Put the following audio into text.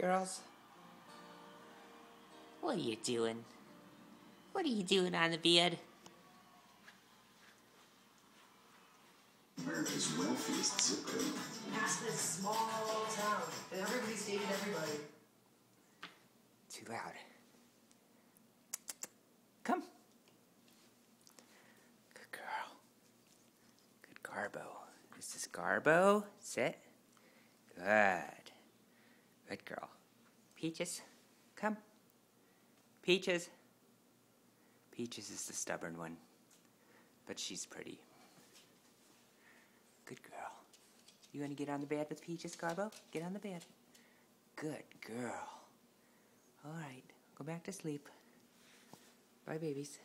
girls? What are you doing? What are you doing on the bed? America's wealthiest zip code. Aspen is a small town, and everybody's dating everybody. Too loud. Come. Good girl. Good Garbo. This is Garbo. Sit. Good. Good girl. Peaches, come. Peaches. Peaches is the stubborn one, but she's pretty. Good girl. You want to get on the bed with Peaches, Garbo? Get on the bed. Good girl. All right, go back to sleep. Bye, babies.